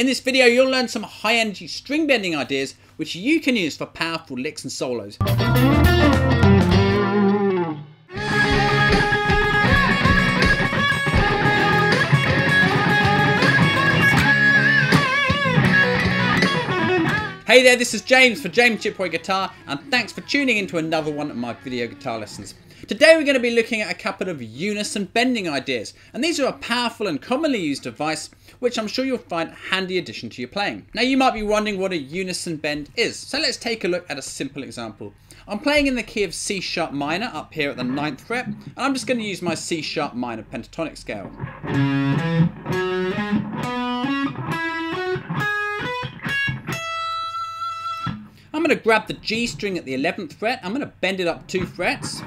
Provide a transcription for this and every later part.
In this video you'll learn some high energy string bending ideas which you can use for powerful licks and solos. Hey there, this is James for James Shipway Guitar, and thanks for tuning in to another one of my video guitar lessons. Today we're going to be looking at a couple of unison bending ideas, and these are a powerful and commonly used device which I'm sure you'll find handy addition to your playing. Now you might be wondering what a unison bend is, so let's take a look at a simple example. I'm playing in the key of C sharp minor up here at the 9th fret, and I'm just going to use my C sharp minor pentatonic scale. I'm going to grab the G string at the 11th fret, I'm going to bend it up two frets.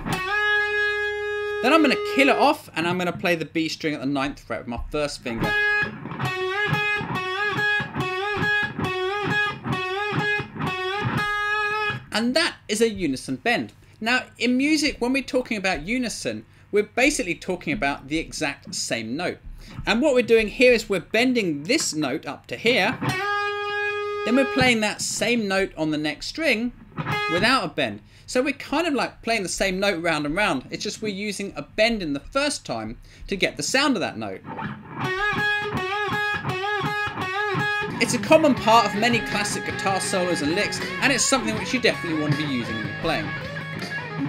Then I'm going to kill it off and I'm going to play the B string at the ninth fret with my first finger. And that is a unison bend. Now in music when we're talking about unison we're basically talking about the exact same note. And what we're doing here is we're bending this note up to here then we're playing that same note on the next string without a bend. So we're kind of like playing the same note round and round. It's just we're using a bend in the first time to get the sound of that note. It's a common part of many classic guitar solos and licks, and it's something which you definitely want to be using when you're playing.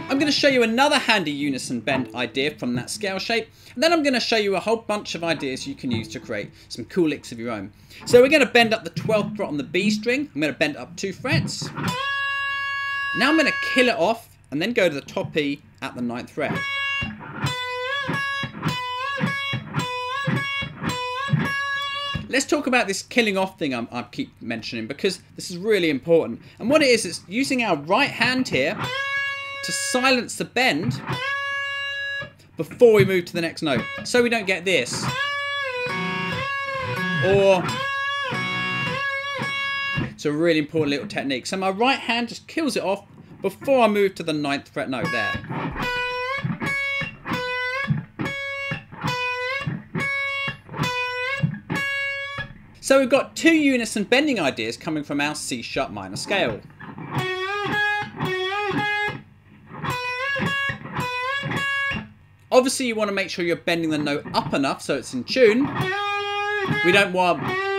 I'm going to show you another handy unison bend idea from that scale shape, and then I'm going to show you a whole bunch of ideas you can use to create some cool licks of your own. So we're going to bend up the 12th fret on the B string, I'm going to bend up two frets. Now I'm going to kill it off, and then go to the top E at the ninth fret. Let's talk about this killing off thing I'm, i keep mentioning because this is really important. And what it is, it's using our right hand here to silence the bend before we move to the next note. So we don't get this. Or it's a really important little technique. So my right hand just kills it off before I move to the ninth fret note there. So we've got two unison bending ideas coming from our C sharp minor scale. Obviously you want to make sure you're bending the note up enough so it's in tune. We don't want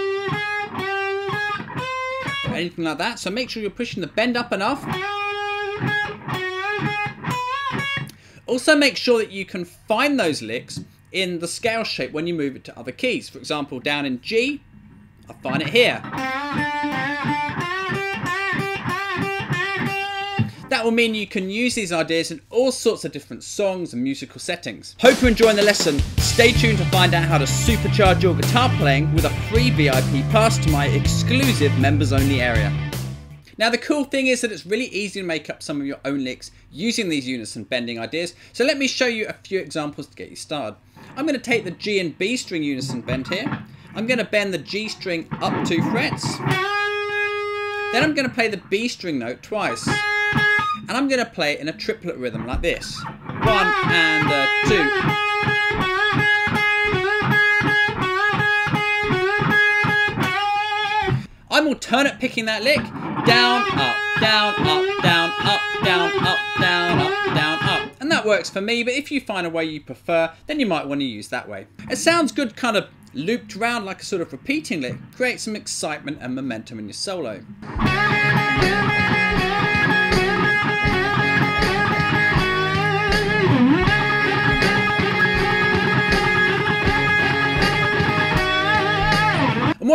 anything like that. So make sure you're pushing the bend up enough. Also make sure that you can find those licks in the scale shape when you move it to other keys. For example, down in G, I find it here. Will mean you can use these ideas in all sorts of different songs and musical settings. Hope you're enjoying the lesson. Stay tuned to find out how to supercharge your guitar playing with a free VIP pass to my exclusive members only area. Now the cool thing is that it's really easy to make up some of your own licks using these unison bending ideas. So let me show you a few examples to get you started. I'm going to take the G and B string unison bend here. I'm going to bend the G string up two frets. Then I'm going to play the B string note twice and I'm going to play it in a triplet rhythm like this. One and a two. I'm alternate picking that lick. Down, up, down, up, down, up, down, up, down, up, down, up. And that works for me, but if you find a way you prefer, then you might want to use that way. It sounds good kind of looped around like a sort of repeating lick. Create some excitement and momentum in your solo.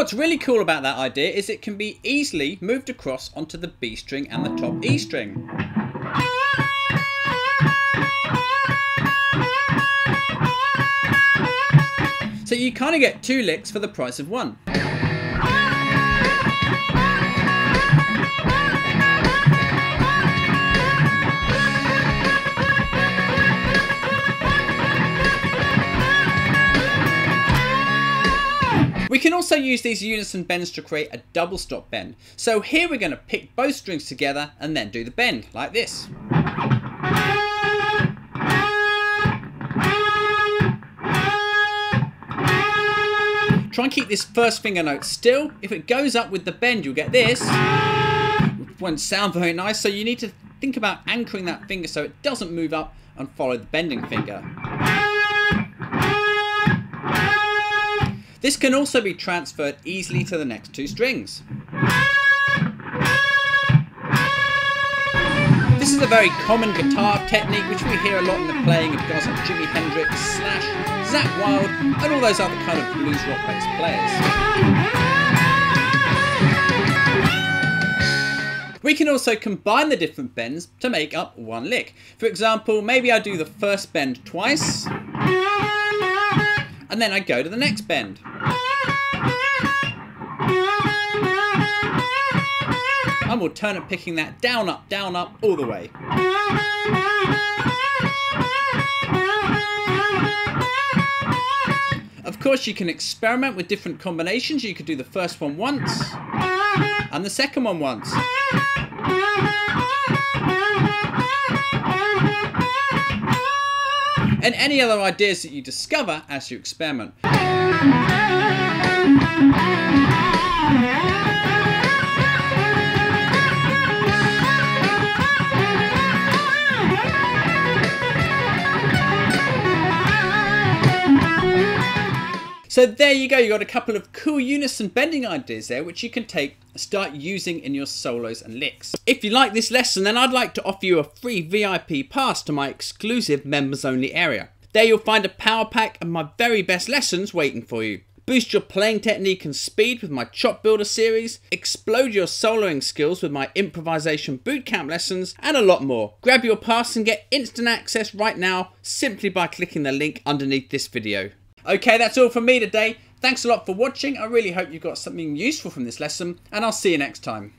What's really cool about that idea is it can be easily moved across onto the B string and the top E string. So you kind of get two licks for the price of one. Use these unison bends to create a double stop bend. So here we're going to pick both strings together and then do the bend, like this. Try and keep this first finger note still. If it goes up with the bend, you'll get this. It won't sound very nice, so you need to think about anchoring that finger so it doesn't move up and follow the bending finger. This can also be transferred easily to the next two strings. This is a very common guitar technique which we hear a lot in the playing of guys like Jimi Hendrix, Slash, Zakk Wylde and all those other kind of blues rock based players. We can also combine the different bends to make up one lick. For example, maybe I do the first bend twice, and then I go to the next bend. Turn it picking that down, up, down, up, all the way. Of course, you can experiment with different combinations. You could do the first one once, and the second one once. And any other ideas that you discover as you experiment. So there you go, you got a couple of cool unison bending ideas there which you can take start using in your solos and licks. If you like this lesson then I'd like to offer you a free VIP pass to my exclusive members only area. There you'll find a power pack and my very best lessons waiting for you. Boost your playing technique and speed with my Chop Builder series, explode your soloing skills with my improvisation bootcamp lessons, and a lot more. Grab your pass and get instant access right now simply by clicking the link underneath this video. Okay, that's all from me today. Thanks a lot for watching. I really hope you got something useful from this lesson, and I'll see you next time.